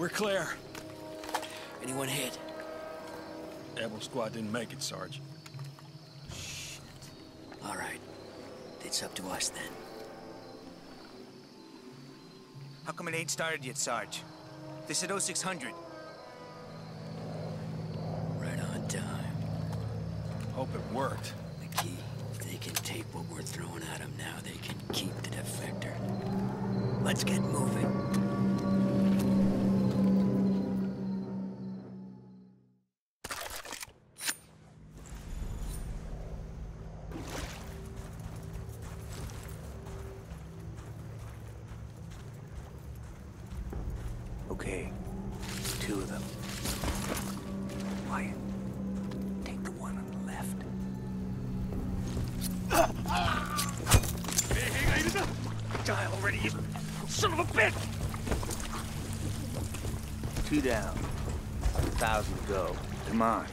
We're clear. Anyone hit? Admiral Squad didn't make it, Sarge. Shit. All right. It's up to us then. How come it ain't started yet, Sarge? They said 0600. Right on time. Hope it worked. McKee, if they can take what we're throwing at them now, they can keep the defector. Let's get moving. Two down. A thousand to go. Come on.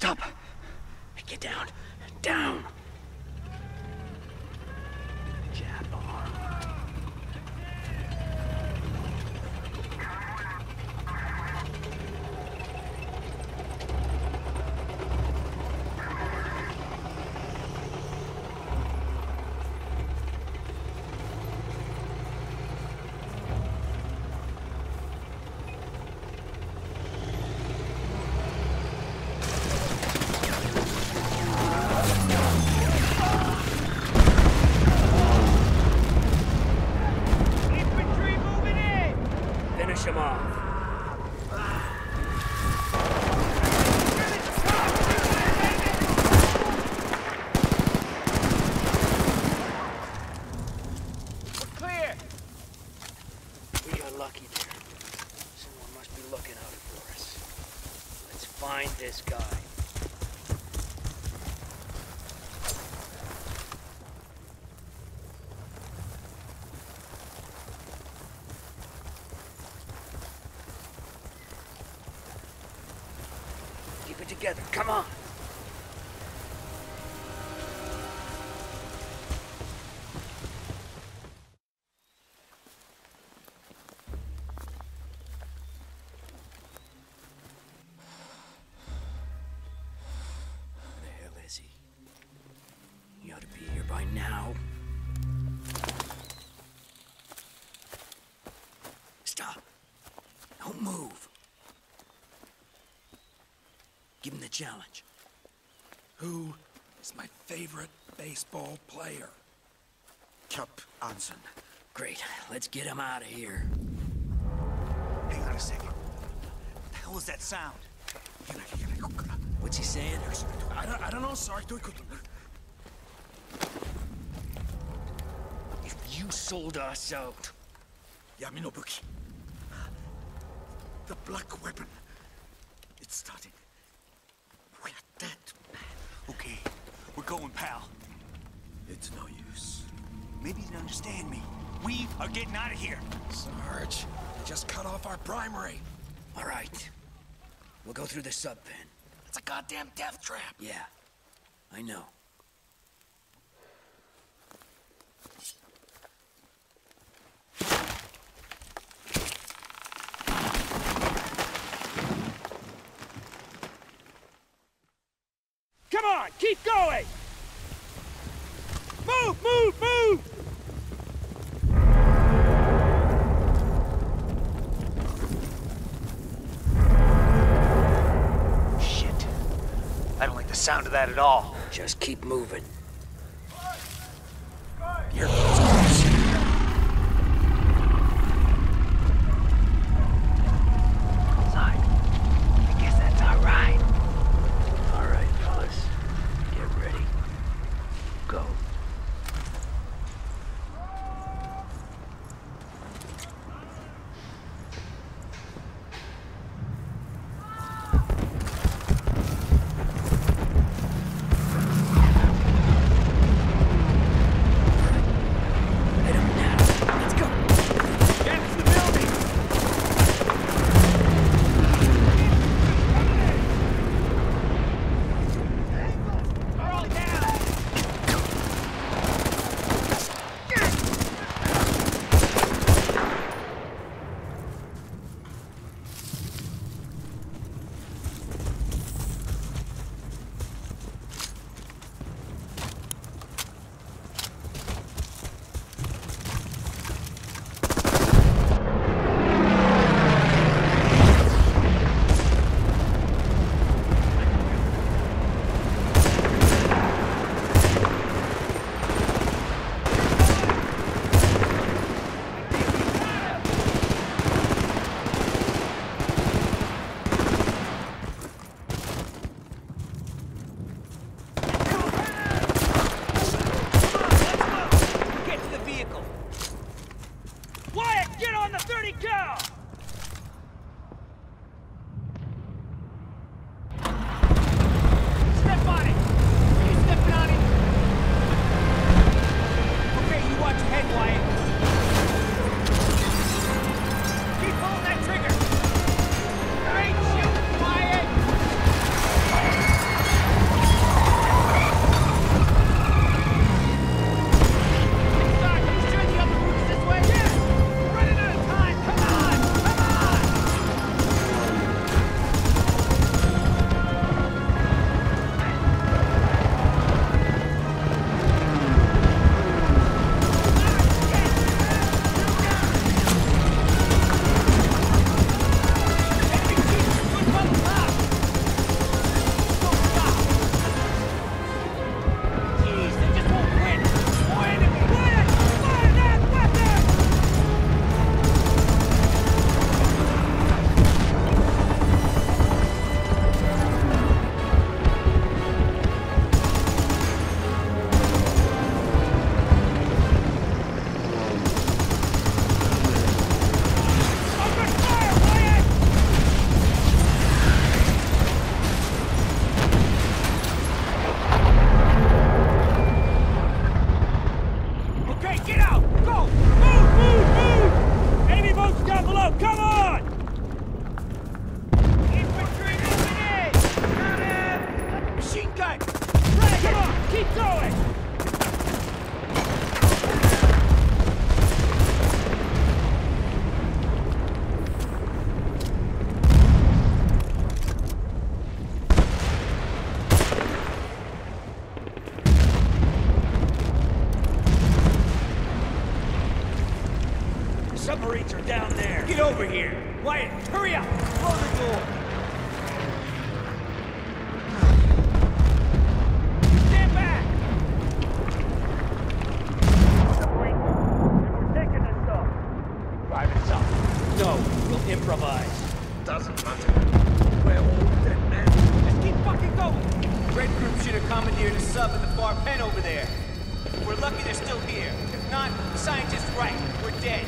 Stop! Get down. Down! together. Come on. Where the hell is he? He ought to be here by now. Challenge. Who is my favorite baseball player? Cap Anson. Great. Let's get him out of here. Hang on a second. What The hell was that sound? What's he saying? I don't, I don't know, sorry. If you sold us out, Yami no Buki. The black weapon. It's starting. We're dead, man. Okay, we're going, pal. It's no use. Maybe you didn't understand me. We are getting out of here. Sarge, they just cut off our primary. all right. We'll go through the sub pen. It's a goddamn death trap. Yeah, I know. Come on, keep going! Move, move, move! Shit. I don't like the sound of that at all. Just keep moving. Doesn't matter. We're all dead men. Just keep fucking going! Red Group should have commandeered a sub in the far pen over there. We're lucky they're still here. If not, the scientist's right. We're dead.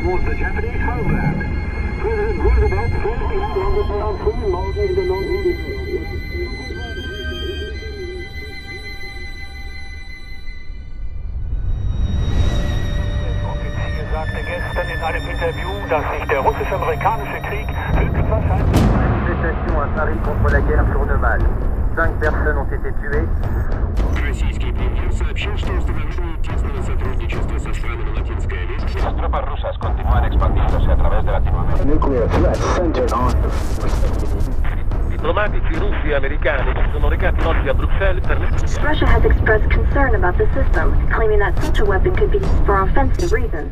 Towards the Japanese homeland. President Roosevelt first in the Interview, russisch-amerikanische Manifestation à Paris contre la guerre journal. Cinq personnes ont été tuées. Российский премьер сообщил, что устанавливает тесное сотрудничество со странами Латинской Америки. Las tropas rusas continúan expandiéndose a través de Latinoamérica. nuclear threat centered on Diplomatici russi e americani si sono recati oggi a Bruxelles per le... Russia has expressed concern about the system, claiming that such a weapon could be used for offensive reasons.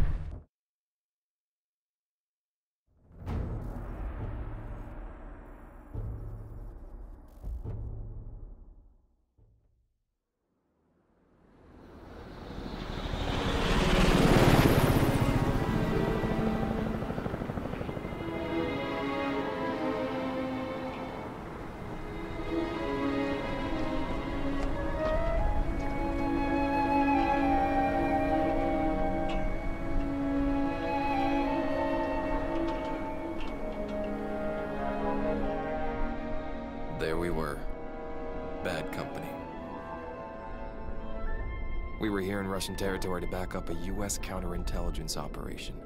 Here in Russian territory to back up a U.S. counterintelligence operation.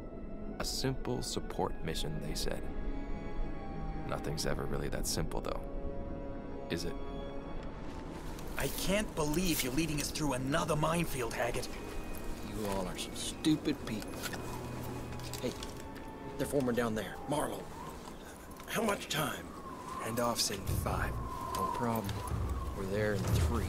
A simple support mission, they said. Nothing's ever really that simple, though. Is it? I can't believe you're leading us through another minefield, Haggard. You all are some stupid people. Hey, they're forming down there. Marlowe. How much time? Handoff's in five. No problem. We're there in three.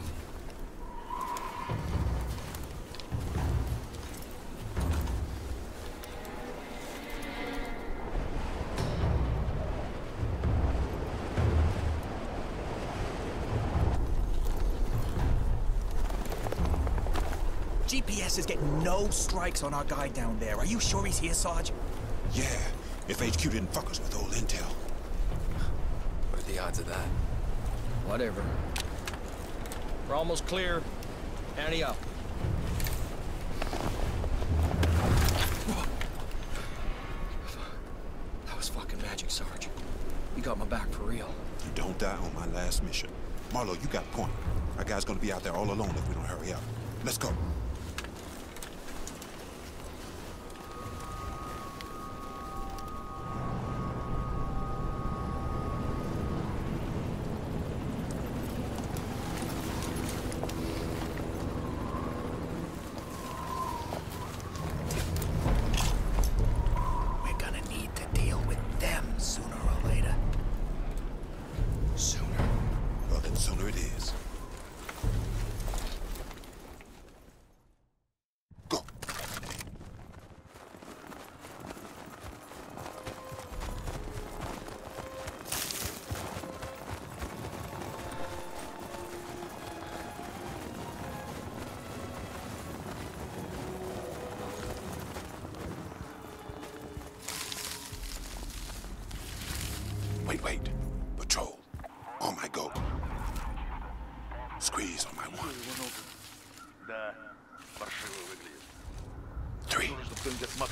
GPS is getting no strikes on our guy down there. Are you sure he's here, Sarge? Yeah, if HQ didn't fuck us with old intel. What are the odds of that? Whatever. We're almost clear. Ante up. That was fucking magic, Sarge. You got my back for real. You don't die on my last mission. Marlowe, you got point. Our guy's gonna be out there all alone if we don't hurry up. Let's go.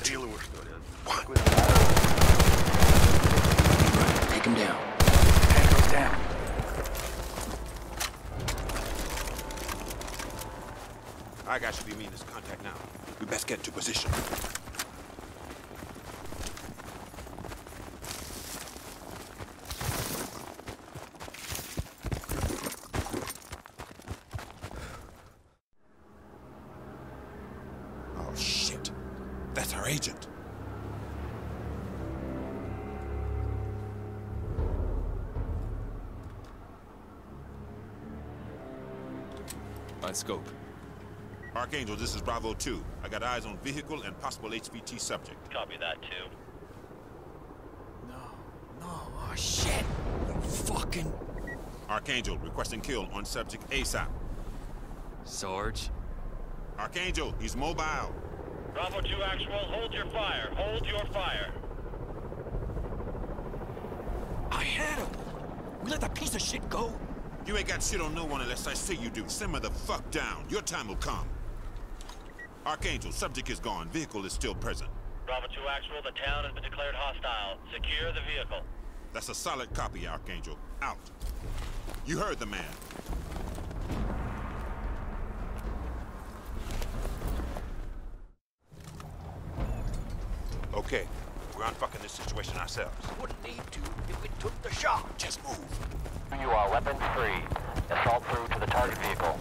чтобы кто-нибудь осмотрел его, что ли. One. Take him down. Tango's down. Our guy should be meeting his contact now. We best get into position. That's our agent. My scope. Archangel, this is Bravo 2. I got eyes on vehicle and possible HVT subject. Copy that, too. No, oh shit. You Fucking. Archangel, requesting kill on subject ASAP. Sarge? Archangel, he's mobile. Bravo 2 actual, hold your fire. Hold your fire. I had him. We let that piece of shit go. You ain't got shit on no one unless I say you do. Simmer the fuck down. Your time will come. Archangel, subject is gone. Vehicle is still present. Bravo 2 actual, the town has been declared hostile. Secure the vehicle. That's a solid copy, Archangel. Out. You heard the man. Okay, we're unfucking this situation ourselves. Wouldn't need to if we took the shot. Just move. You are weapons free. Assault through to the target vehicle.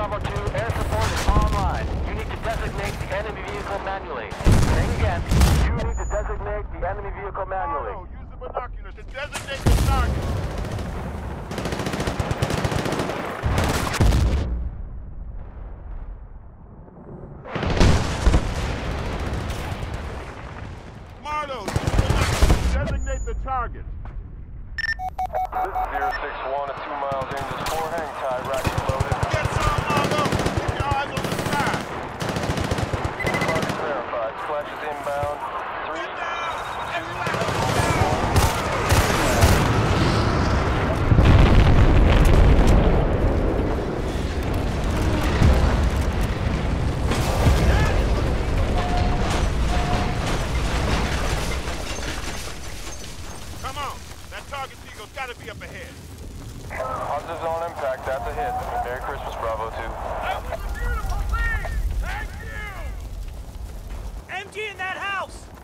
Bravo 2, air support is online. You need to designate the enemy vehicle manually. Saying again, you need to designate the enemy vehicle manually. Oh, use the binoculars to designate emptying that house!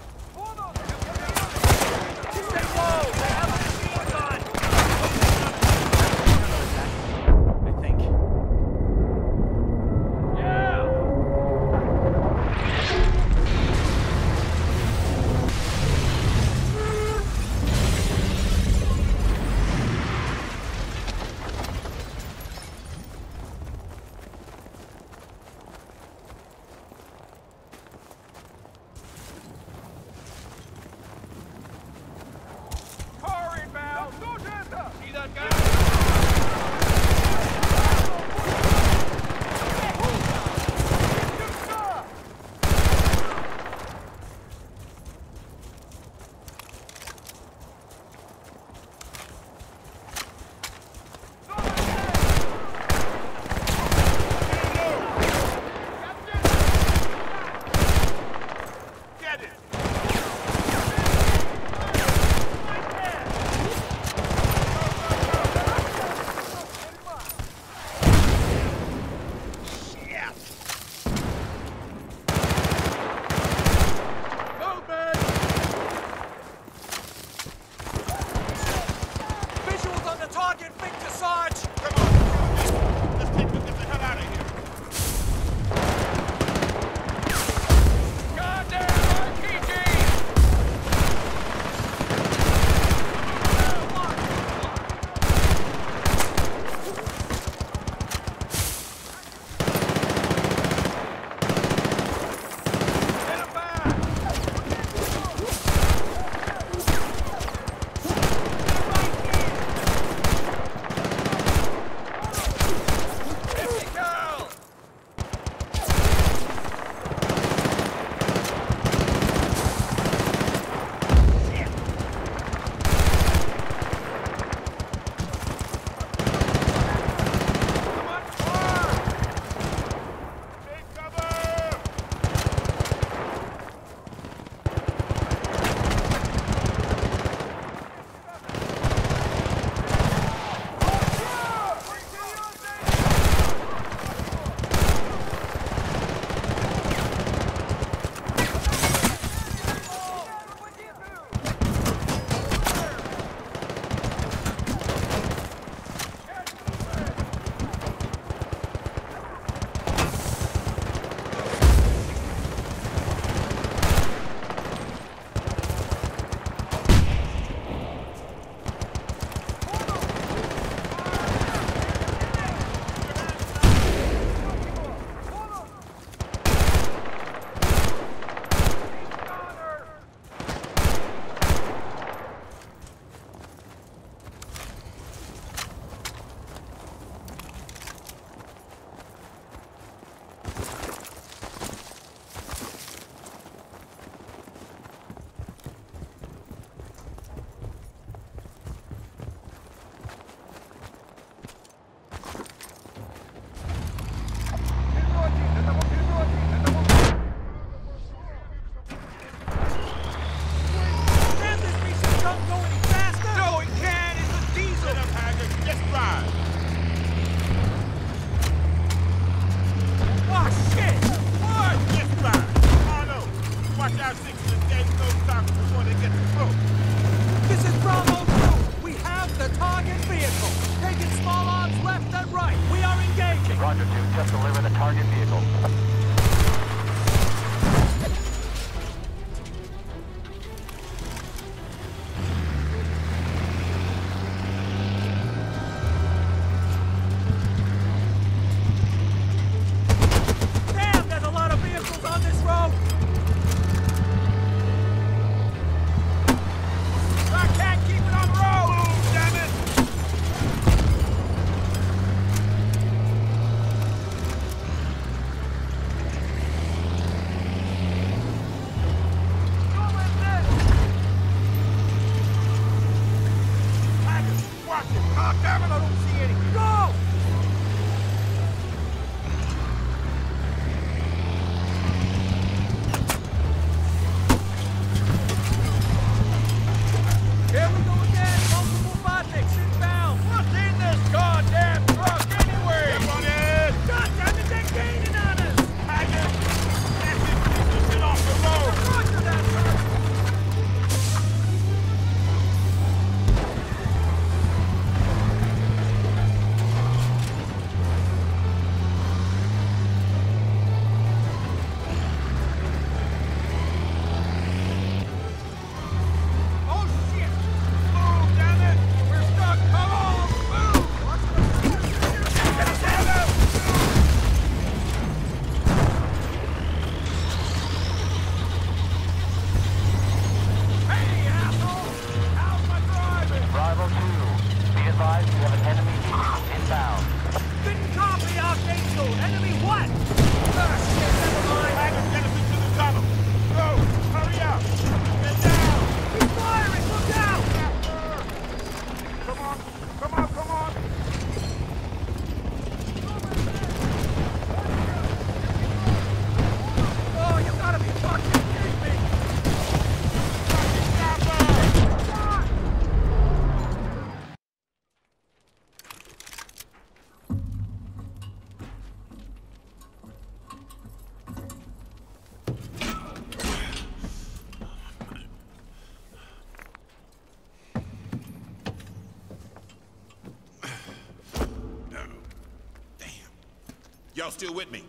Y'all still with me?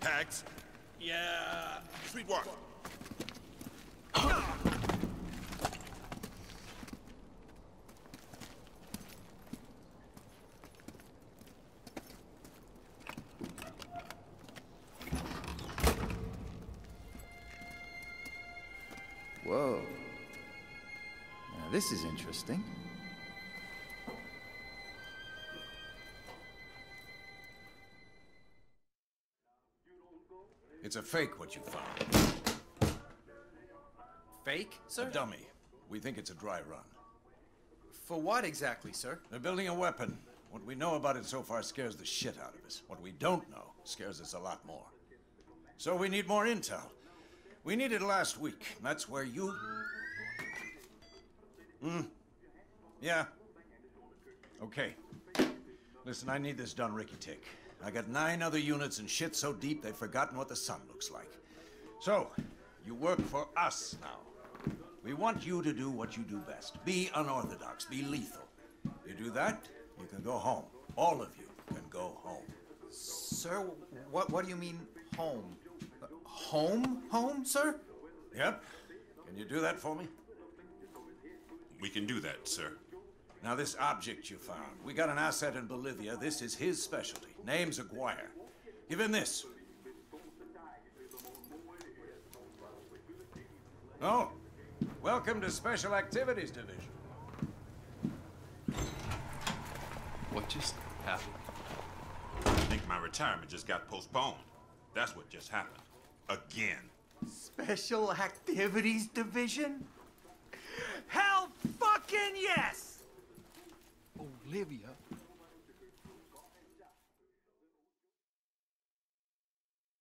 Hags? Yeah. Sweetwater. Whoa. Now this is interesting. It's a fake, what you found. Fake, sir? A dummy. We think it's a dry run. For what exactly, sir? They're building a weapon. What we know about it so far scares the shit out of us. What we don't know scares us a lot more. So we need more intel. We need it last week. That's where you. Hmm. Yeah. Okay. Listen, I need this done, Ricky Tick. I got nine other units and shit so deep they've forgotten what the sun looks like. So, you work for us now. We want you to do what you do best. Be unorthodox, be lethal. You do that, you can go home. All of you can go home. Sir, what what do you mean home? Home? Home, sir? Yep. Can you do that for me? We can do that, sir. Now, this object you found, we got an asset in Bolivia. This is his specialty. Name's Aguirre. Give him this. Oh, welcome to Special Activities Division. What just happened? I think my retirement just got postponed. That's what just happened. Again. Special Activities Division? Hell fucking yes! Olivia